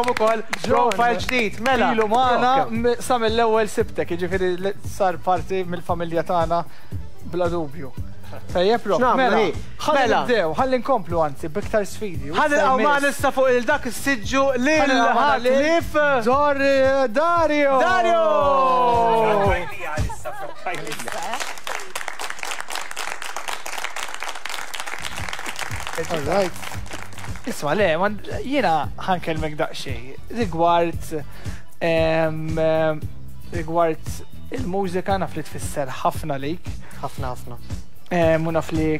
Kom ukoll profile ġdid. Mela, ilu magħna sa mill-ewwel sibtek, jiġifieri sar parti mill-familja tagħna bla dubju. Tajjeb rob. Mela, ħalli mela. nibdew, ħalli nkomplu anzi b'iktar sfidi. Ħalli nqgħu ma nista fuq il dak siġġu lil ħalif Dor Dario. Dario! All right. Isma, le, jiena ħankelmek daqsxejn rigward rigward il-mużika naf li tfisser ħafna lik. Ħafna ħafna. U naf li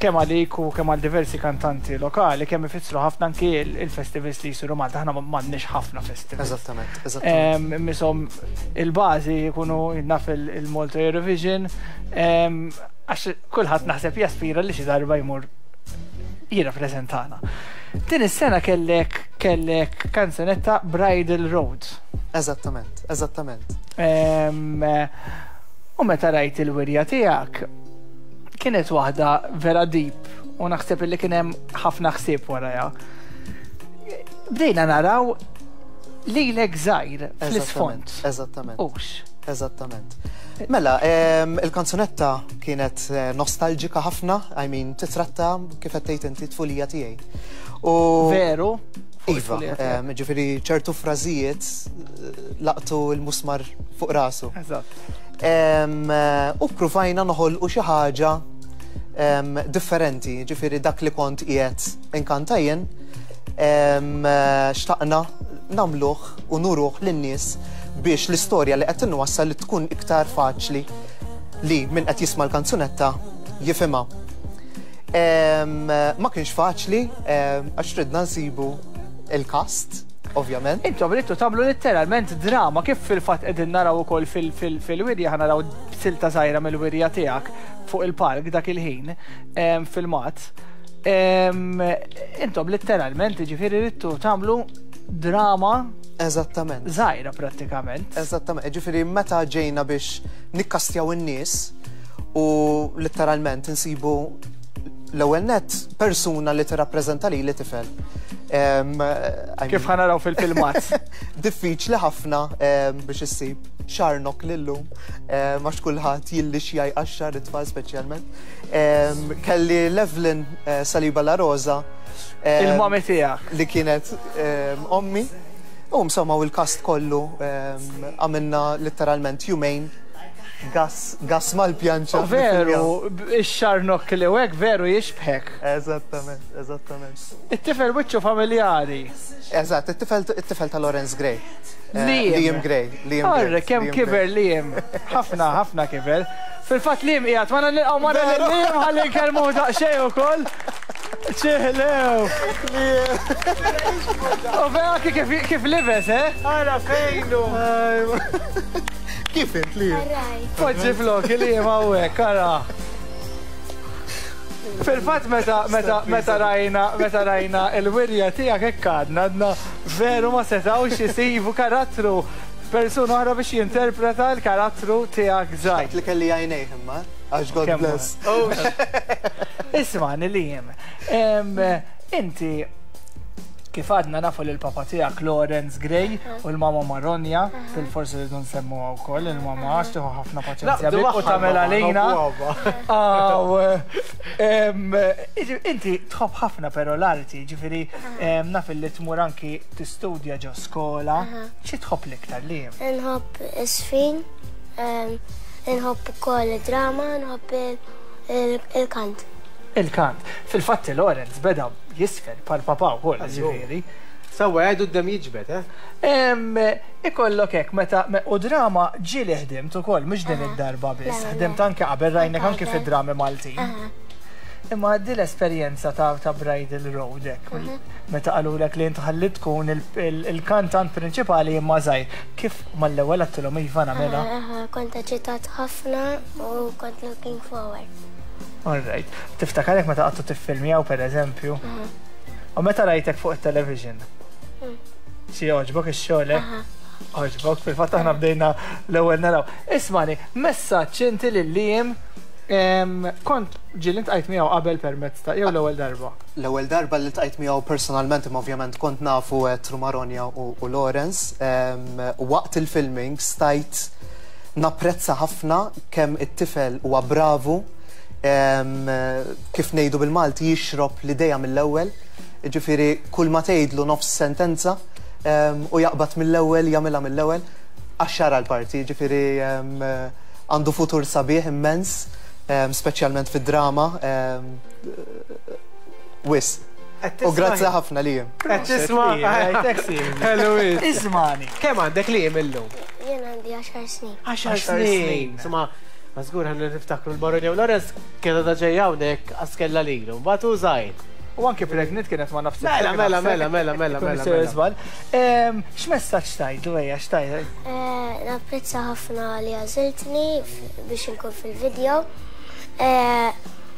kemm għalik u kemm għal diversi kantanti lokali kemm ifissru ħafna anki il-festivals li jsiru Malta, aħna m'għandniex ħafna festivals. Eżattament, eżattament. Misom il-bażi jkunu naf il-Malta Eurovision, għax kulħadd naħseb jaspira li xi darba jmur jirrappreżentana. Din is-sena kellek kellek kanzunetta Bridal Road. Eżattament, eżattament. U meta rajt il-wirja tiegħek kienet waħda vera deep u naħseb li kien hemm ħafna ħsieb warajha. Bdejna naraw li l żgħir fl-isfond. Eżattament. Ux. Eżattament. Mela, il-kanzunetta Kienet nostalġika ħafna, I mean, titratta, kif qed tgħid inti, t-tfulija tiegħi. U. Veru? Iva, ġifieri ċertu frażijiet laqtu l-musmar fuq rasu. Eżatt. U ppruvajna noħolqu xi ħaġa differenti, ġifieri dak li kont qiegħed inkanta jien, xtaqna nagħmluh u nuruh lin-nies biex l-istorja li qed inwassal tkun iktar faċli. li min qed jisma' l-kanzunetta jifhimha. Ma kienx faċli għax ridna nsibu il-kast, ovvjament. Intom ridtu tagħmlu litteralment drama kif fil-fatt qegħdin naraw ukoll fil-wirja ħana naraw silta żgħira mill-wirja tiegħek fuq il-park dak il-ħin filmat. Intom litteralment ġifieri ridtu tagħmlu drama Eżattament. Żgħira prattikament. Eżattament. Jiġifieri meta ġejna biex nikkastjaw in-nies u litteralment insibu l-ewwel net persuna li tirrappreżenta lili tifel. Kif ħanaraw fil-filmat? Diffiċli ħafna biex issib xarnok lillu, eh, ma xkulħat jilli xjaj għaxxar it-tfal specialment. Kelli Levlin eh, Saliba La Rosa. Eh, Il-mami tijak. Li kienet Ommi, u msommaw il-kast kollu għamilna literalment jumejn gas mal-pjanċa. Veru, ix-xarnok li wek veru jixbħek. Eżattament, eżattament. It-tifel wiċċu familjari. Eżatt, it-tifel ta' Lorenz Gray. Liam Gray. Għarre, kem kiber Liam. ħafna, ħafna kiber. Fil-fat Liam qiegħed, ma nilqgħu mara Liam ħalli nkellmu daqsxejn ukoll. Ċeħlew! U vera kif libes, eh? Għara fejnu! Kif int li? Poġġi flok, li jema u għek, għara. Fil-fat meta meta meta rajna meta rajna il-wirja tiegħek hekk għadna għadna veru ma setgħux isibu karattru persuna oħra biex jinterpreta l-karattru tiegħek żgħir. Li kelli għajnejh imma. Għax God bless. Oh, Isma, nil-jiem. Inti, kif għadna nafu li l-papa tijak Lawrence Gray u l-mama Maronja, fil-forsi li dun semmu għaw koll, il-mama għax tiħu ħafna paċenzja bik u tamel għalina. Inti tħob ħafna pero l-arti, ġifiri naf li tmur anki t-studja ġo skola, ċi tħob l-iktar li jem? Nħob isfin, Inħobb ukoll id-drama, nħobb il-kant. Il-kant. Fil-fatti Lawrence beda jisfer pal papa wkoll, ġifieri. Sewwa għedu d-dem jiġbed, eh? Ikollok hekk meta u drama ġieli ħdimt ukoll mhux din id-darba biss, ħdimt anke qabel rajnek anke fid-drami Maltin. Imma din l-esperjenza ta' Bridal Road hekk meta qalulek li int ħalli tkun il-kantant prinċipali imma żgħir, kif u mal-ewwel għadtilhom iva nagħmilha. Kont aġitat ħafna u kont looking forward. All right. Tiftakarek meta qattu tiffilmjaw pereżempju? U meta rajtek fuq it-television? Mm. Si oġbok ix-xogħlek? Oġbok, fil-fatt aħna bdejna l-ewwel naraw. Ismani, messaġġ inti lil liem kont ġilint qajt miegħu qabel permezz ta' jew l-ewwel darba. L-ewwel darba li ltqajt miegħu personalment, imma ovvjament kont nafu through Maronja u Lawrence, waqt il-filming stajt napprezza ħafna kemm it-tifel huwa bravu, kif ngħidu bil-Malti, jixrob l-idea mill-ewwel, jiġifieri kulma tgħidlu nofs sentenza u jaqbad mill-ewwel, jagħmilha mill-ewwel, għax jara l-parti, jiġifieri għandu futur sabiħ immens, speċjalment fid-drama. Wis. U grazzi ħafna li jem. Tisma. Ismani. Kem għandek li jem illum? Jen għandi 10 snin. 10 snin. Sma, għazgur għan niftakru l-Baronja u Lorenz kena daġeja unek għaskella li l-lum. Batu zaħir. U anki pregnant kienet ma nafsi. Mela, mela, mela, mela, mela, mela. Sezbal. X'messaġġ tajt, dwejja, x'tajt? Eh, napprezza ħafna li għażiltni biex inkun fil-video. Eh,